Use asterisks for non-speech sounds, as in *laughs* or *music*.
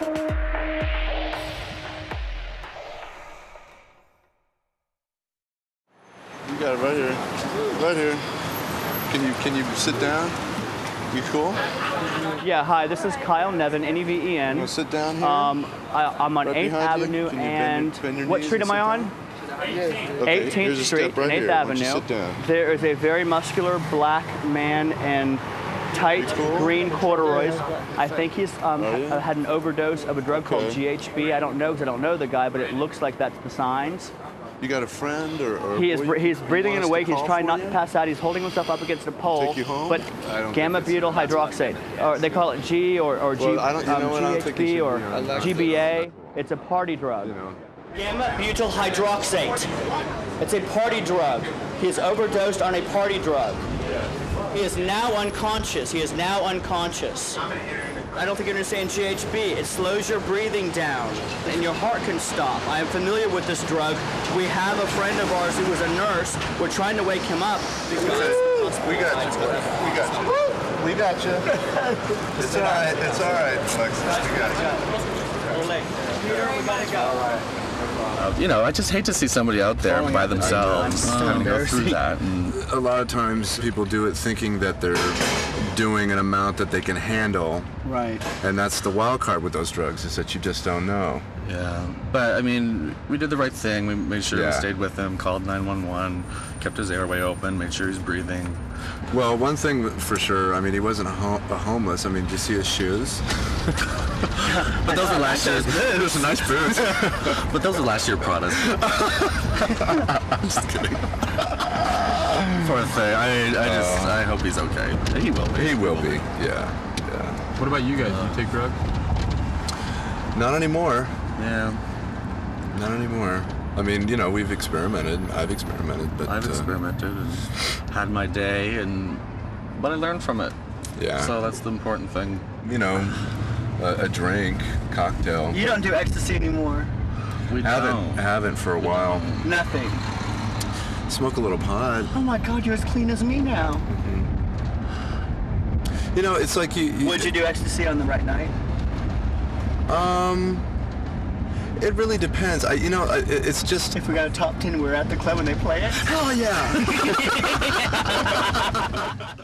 You got it right here. Right here. Can you can you sit down? You cool? Yeah, hi, this is Kyle Neven, You N-E-V-E-N. wanna sit down here? Um, I, I'm on Right 8th behind you. Avenue you bend your- and bend your what street and am I on? down? Okay, 18th here's Street right and 8th here. Why don't you Avenue. sit down. There is a very muscular black man in tight green corduroys. I think he's um, Oh, yeah? had an overdose of a drug called GHB. I don't know because I don't know the guy, but it looks like that's the signs. You got a friend or, or He is boy- he's breathing in us a wake. He's trying not you? to pass out. He's holding himself up against a pole. Take you home? But I don't gamma butyl hydroxide, or they call it G or, or G, Well, I don't- you um, know what? I don't think GHB should or be on. GBA. It's a party drug. You know. Gamma butyl hydroxate. It's a party drug. He is overdosed on a party drug. He is now unconscious. He is now unconscious. I don't think you understand GHB. It slows your breathing down and your heart can stop. I am familiar with this drug. We have a friend of ours who was a nurse. We're trying to wake him up because We got you. boy. We got you. We got you. It's all right. It's all right, Alexis. We got you. We're late. Peter, we gotta go. You know, I just hate to see somebody out there Falling by out the themselves so having to go through that. *laughs* And A lot of times people do it thinking that they're doing an amount that they can handle, Right. and that's the wild card with those drugs is that you just don't know. yeah, but I mean, we did the right thing. We made sure Yeah. we stayed with him, called 911, kept his airway open, made sure he's breathing. Well, one thing for sure, I mean, he wasn't a, ho- a homeless. I mean, did you see his shoes? But those are last year's. *laughs* Those are nice boots. *laughs* But those are last year products. *laughs* I'm just kidding. Poor thing. I, I just, I hope he's okay. He will be. He will be. Yeah. Yeah. What about you guys? Do you take drugs? Not anymore. Yeah, Not anymore. I mean, you know, we've experimented. I've experimented, but I've uh, experimented and had my day, and but I learned from it. Yeah. So that's the important thing. you know, a, a drink, cocktail. You don't do ecstasy anymore. We haven't don't. haven't for a while. Nothing. Smoke a little pod. Oh my God, you're as clean as me now. You know, it's like you. you Would you do ecstasy on the right night? Um, it really depends. I, you know, I- it's just. If we got a top ten, we're at the club when they play it. Oh yeah. *laughs*